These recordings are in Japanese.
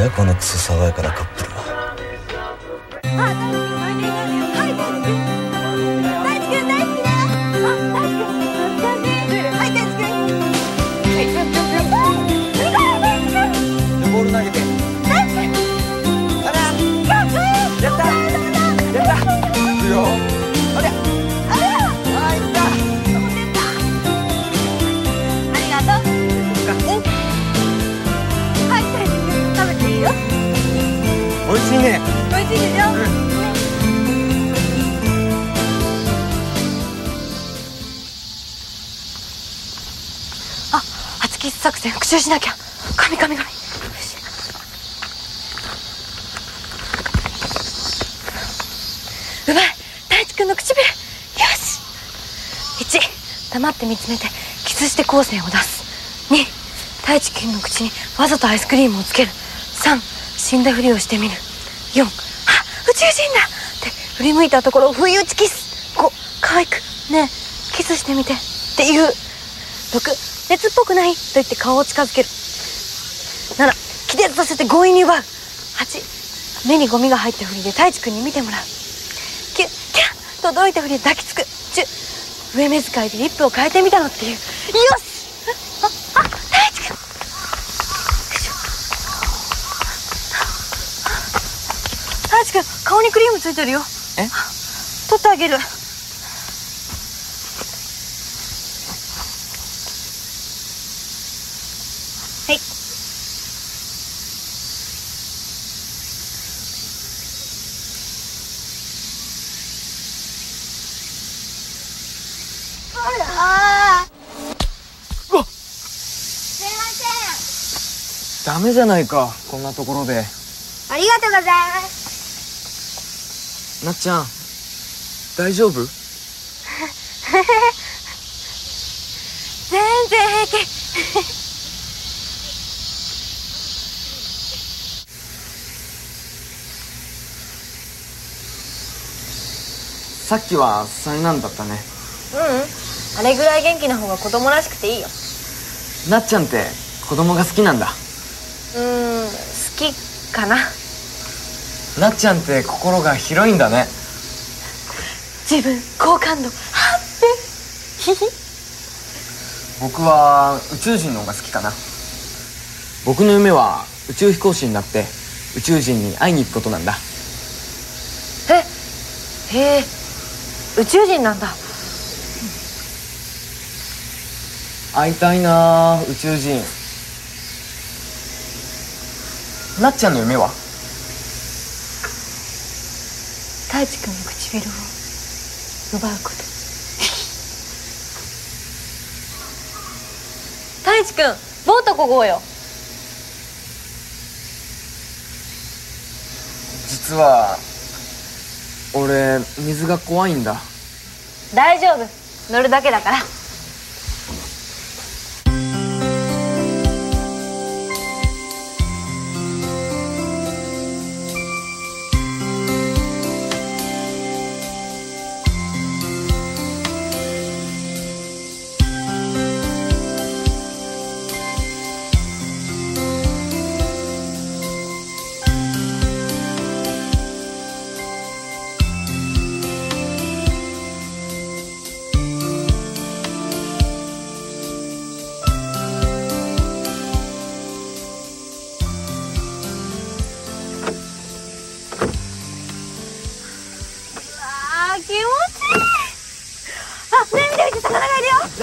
だよこのクソ爽やかなカップルは。作戦復習しなきゃ。神神神。よしうまい。大地君の唇。よし。一、黙って見つめてキスして光線を出す。二、大地君の口にわざとアイスクリームをつける。三、死んだふりをしてみる。四、あ、宇宙人だって振り向いたところを不意打ちキス。五、可愛く。ねえ、キスしてみて。って言う。6熱っぽくないと言って顔を近づける。7気絶させて強引に奪う。8目にゴミが入ったふりで太一君に見てもらう。9キャッと驚いたふりで抱きつく。10上目遣いでリップを変えてみたのっていう。よし！ああ太一君太一君顔にクリームついてるよ。え？取ってあげるはいあらうわすいませダメじゃないかこんなところで。んありがとうございます。なっちゃん。大丈夫？全然平気。さっきは災難だったね。ううんあれぐらい元気な方が子供らしくていいよ。なっちゃんって子供が好きなんだ。うーん好きかな。なっちゃんって心が広いんだね。自分好感度ハッピーヒヒ僕は宇宙人の方が好きかな。僕の夢は宇宙飛行士になって宇宙人に会いに行くことなんだ。えへえ宇宙人なんだ会いたいな宇宙人。なっちゃんの夢は？太一君の唇を奪うこと。太一君ボートこごうよ。実は俺水が怖いんだ大丈夫乗るだけだから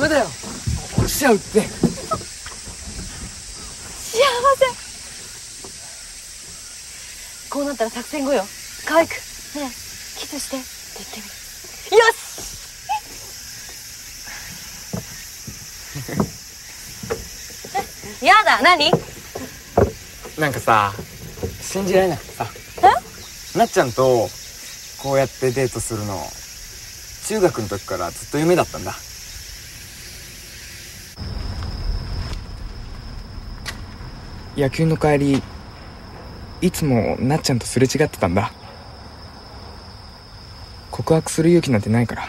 メだよ。落ちちゃうって。幸せ。こうなったら作戦後よ。可愛く。ねえキスして。って言ってみる。よし。やだ何？なんかさ信じられなくてさ。なっちゃんとこうやってデートするの中学の時からずっと夢だったんだ野球の帰りいつもなっちゃんとすれ違ってたんだ。告白する勇気なんてないから。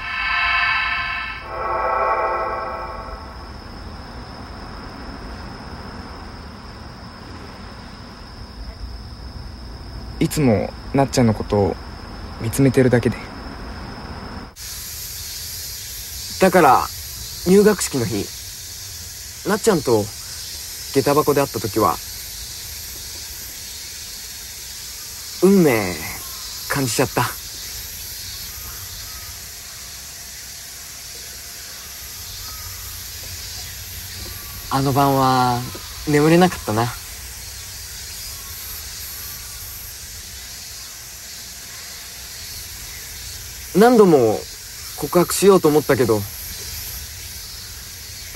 いつもなっちゃんのことを見つめてるだけで。だから入学式の日なっちゃんと下駄箱で会った時は運命感じちゃった。あの晩は眠れなかったな。何度も告白しようと思ったけど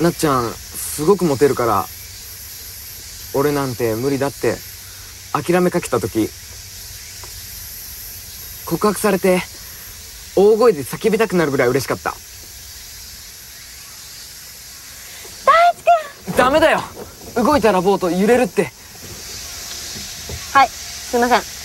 なっちゃんすごくモテるから俺なんて無理だって諦めかけた時告白されて大声で叫びたくなるぐらい嬉しかった。大地ダメだよ！動いたらボート揺れるって。はいすいません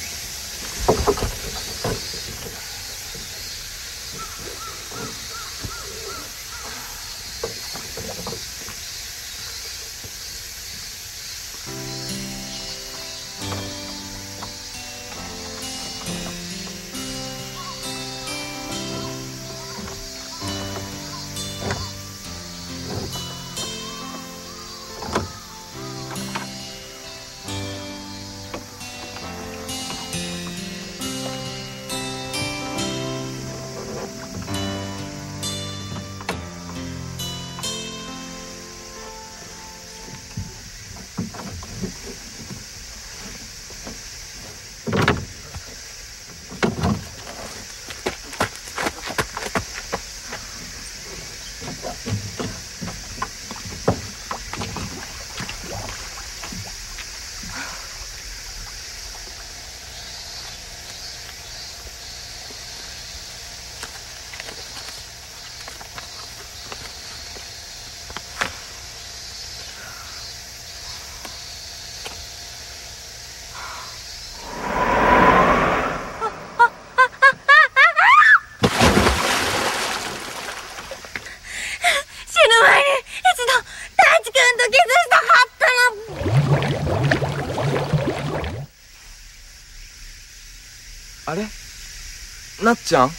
なっちゃん？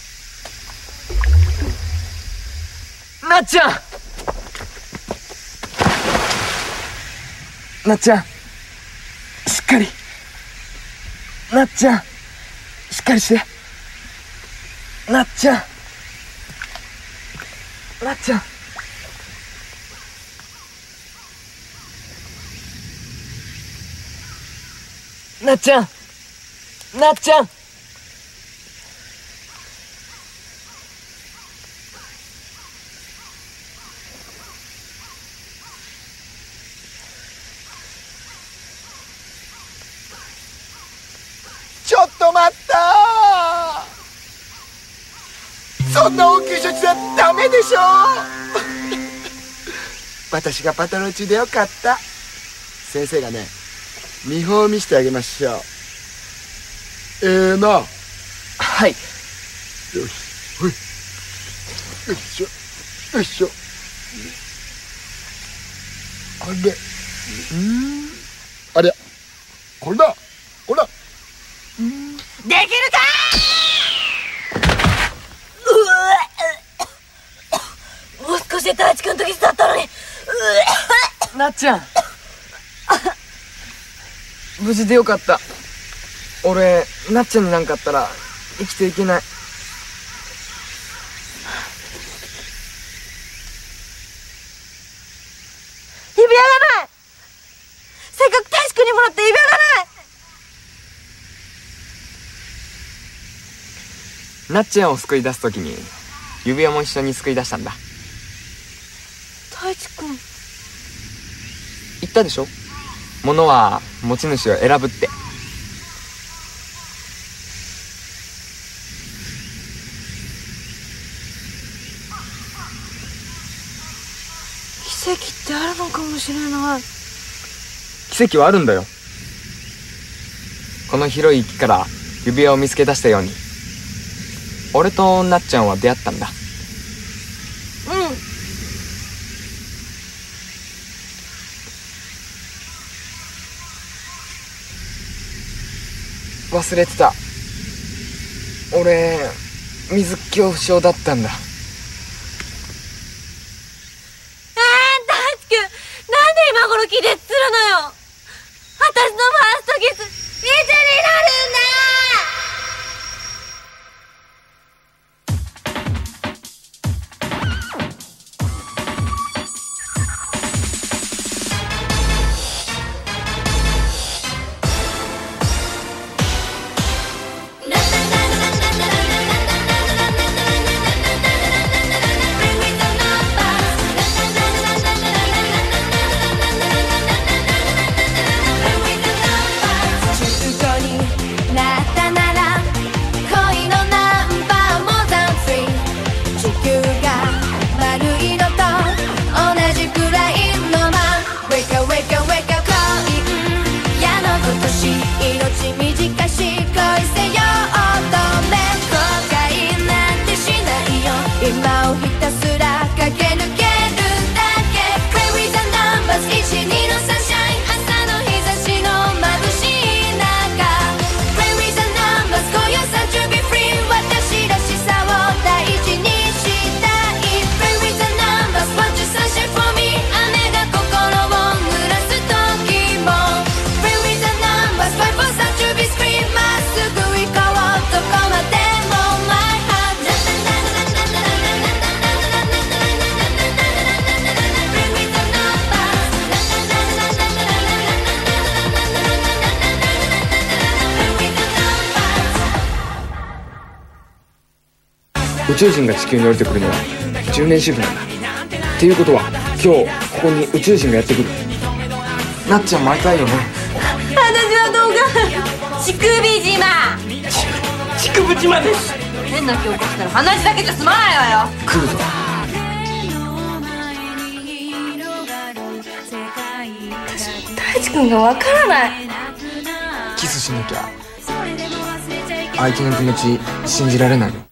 なっちゃん！なっちゃん。しっかり。なっちゃん。しっかりして。なっちゃん。なっちゃん。なっちゃん。なっちゃんちょっと待ったそんな応急処置じゃダメでしょ？私がパトロール中でよかった。先生がね見本を見せてあげましょう。ええなよはい。し。ほい。よいしょ。よいしょ。あれ。うん。ありゃこれだ。これだ。できるかうわもう少しで大地君とキスだったのに。うなっちゃん。無事でよかった。俺なっちゃんになんかあったら生きていけない。指輪がない。せっかく大地君にもらった指輪がない。なっちゃんを救い出す時に指輪も一緒に救い出したんだ大地君言ったでしょ？物は持ち主を選ぶって。奇跡ってあるのかもしれない。奇跡はあるんだよ。この広い域から指輪を見つけ出したように。俺となっちゃんは出会ったんだうん忘れてた。俺水恐怖症だったんだ。宙人が地球に降りてくるのは10年周期なんだ。っていうことは今日ここに宇宙人がやってくる。なっちゃんも会いたいよね。私はどうか乳首島。乳首島です。変な気を起こしたら話だけじゃ済まないわよ。来るぞ。大地君がわからない。キスしなきゃ相手の気持ち信じられないの